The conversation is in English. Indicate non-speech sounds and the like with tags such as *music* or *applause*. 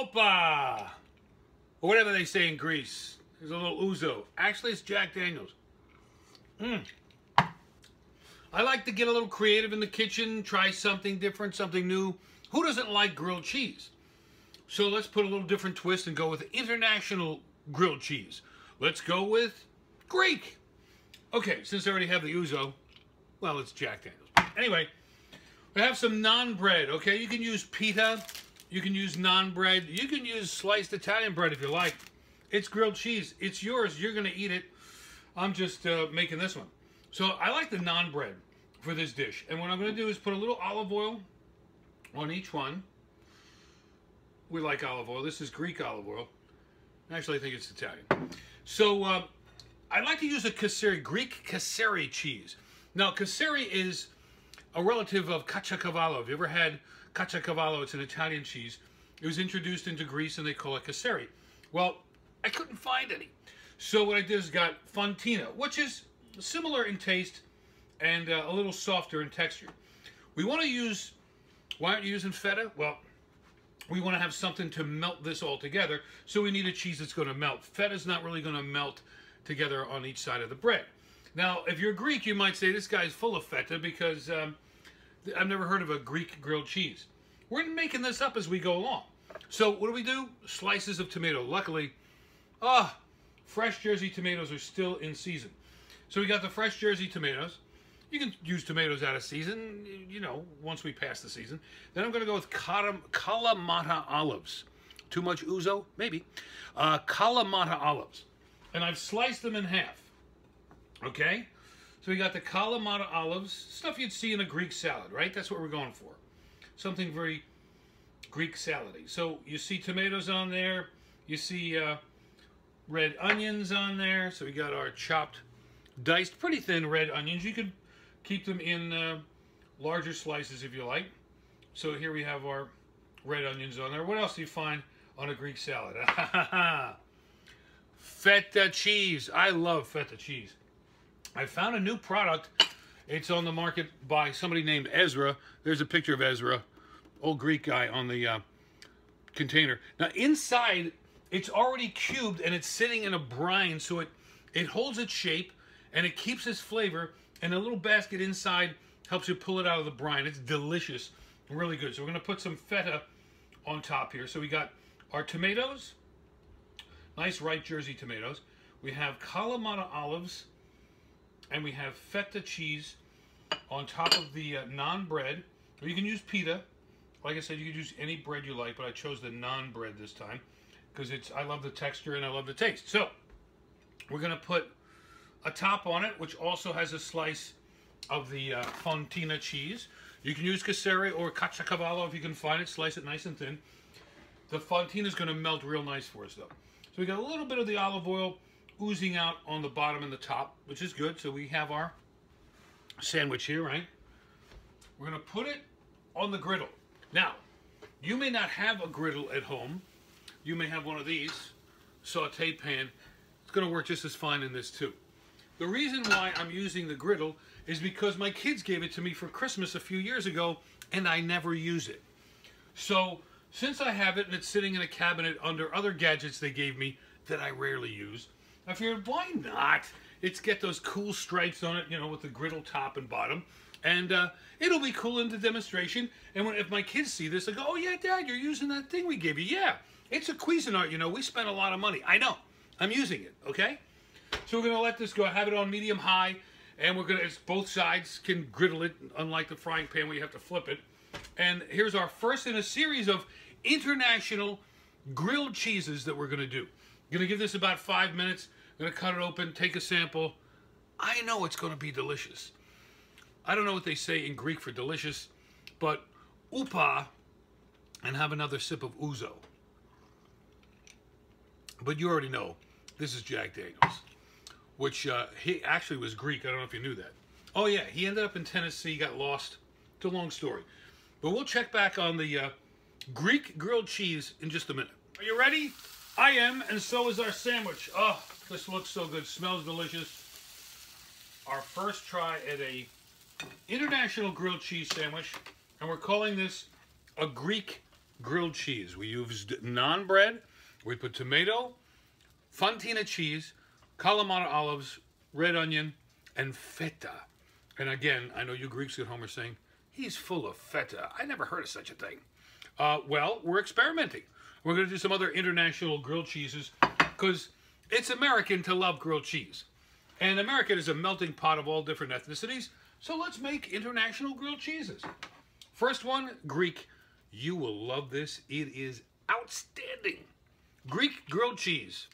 Opa! Or whatever they say in Greece. There's a little ouzo. Actually, it's Jack Daniels. Mmm. I like to get a little creative in the kitchen, try something different, something new. Who doesn't like grilled cheese? So let's put a little different twist and go with international grilled cheese. Let's go with Greek. Okay, since I already have the ouzo, well, it's Jack Daniels. Anyway, we have some naan bread, okay? You can use pita, you can use naan bread. you can use sliced Italian bread if you like. It's grilled cheese. It's yours. You're going to eat it. I'm just uh, making this one. So I like the naan bread for this dish. And what I'm going to do is put a little olive oil on each one. We like olive oil. This is Greek olive oil. Actually, I think it's Italian. So uh, I like to use a Kasseri, Greek Kasseri cheese. Now, Kasseri is a relative of Caciocavallo. Have you ever had Caciocavallo? It's an Italian cheese. It was introduced into Greece and they call it Kasseri. Well, I couldn't find any. So what I did is got Fontina, which is similar in taste and uh, a little softer in texture. We want to use, why aren't you using feta? Well, we want to have something to melt this all together, so we need a cheese that's going to melt. Feta's not really going to melt together on each side of the bread. Now, if you're Greek, you might say this guy's full of feta because um, I've never heard of a Greek grilled cheese. We're making this up as we go along. So what do we do? Slices of tomato. Luckily, ah, oh, fresh Jersey tomatoes are still in season. So we got the fresh Jersey tomatoes. You can use tomatoes out of season, you know, once we pass the season. Then I'm going to go with Kalamata olives. Too much ouzo? Maybe. Uh, Kalamata olives. And I've sliced them in half. Okay? So we got the Kalamata olives, stuff you'd see in a Greek salad, right? That's what we're going for. Something very Greek salady. So you see tomatoes on there. You see uh, red onions on there. So we got our chopped, diced, pretty thin red onions. You could keep them in uh, larger slices if you like. So here we have our red onions on there. What else do you find on a Greek salad? *laughs* feta cheese. I love feta cheese. I found a new product. It's on the market by somebody named Ezra. There's a picture of Ezra, old Greek guy on the uh, container. Now inside, it's already cubed and it's sitting in a brine, so it it holds its shape and it keeps its flavor. And a little basket inside helps you pull it out of the brine. It's delicious, really good. So we're gonna put some feta on top here. So we got our tomatoes, nice ripe Jersey tomatoes. We have Kalamata olives, and we have feta cheese on top of the uh, naan bread. Or you can use pita. Like I said, you can use any bread you like, but I chose the naan bread this time because it's I love the texture and I love the taste. So we're gonna put a top on it, which also has a slice of the uh, fontina cheese. You can use Kasseri or Caciocavallo if you can find it. Slice it nice and thin. The fontina is going to melt real nice for us, though. So we got a little bit of the olive oil oozing out on the bottom and the top, which is good. So we have our sandwich here, right? We're going to put it on the griddle. Now, you may not have a griddle at home. You may have one of these, saute pan. It's going to work just as fine in this too. The reason why I'm using the griddle is because my kids gave it to me for Christmas a few years ago and I never use it. So since I have it and it's sitting in a cabinet under other gadgets they gave me that I rarely use, I figured why not? It's get those cool stripes on it, you know, with the griddle top and bottom. And uh, it'll be cool in the demonstration. And when, if my kids see this, they go, oh yeah, Dad, you're using that thing we gave you. Yeah, it's a Cuisinart, you know, we spent a lot of money. I know, I'm using it, okay? So we're gonna let this go, I have it on medium high, and we're gonna, it's both sides can griddle it, unlike the frying pan where you have to flip it. And here's our first in a series of international grilled cheeses that we're gonna do. Gonna give this about five minutes, gonna cut it open, take a sample. I know it's gonna be delicious. I don't know what they say in Greek for delicious, but upa, and have another sip of ouzo. But you already know, this is Jack Daniels which uh, he actually was Greek. I don't know if you knew that. Oh yeah, he ended up in Tennessee, got lost. It's a long story. But we'll check back on the uh, Greek grilled cheese in just a minute. Are you ready? I am, and so is our sandwich. Oh, this looks so good. Smells delicious. Our first try at a international grilled cheese sandwich, and we're calling this a Greek grilled cheese. We used naan bread. We put tomato, fontina cheese, Kalamata olives, red onion, and feta. And again, I know you Greeks at home are saying, he's full of feta. I never heard of such a thing. Uh, well, we're experimenting. We're going to do some other international grilled cheeses because it's American to love grilled cheese. And America is a melting pot of all different ethnicities. So let's make international grilled cheeses. First one, Greek. You will love this. It is outstanding. Greek grilled cheese.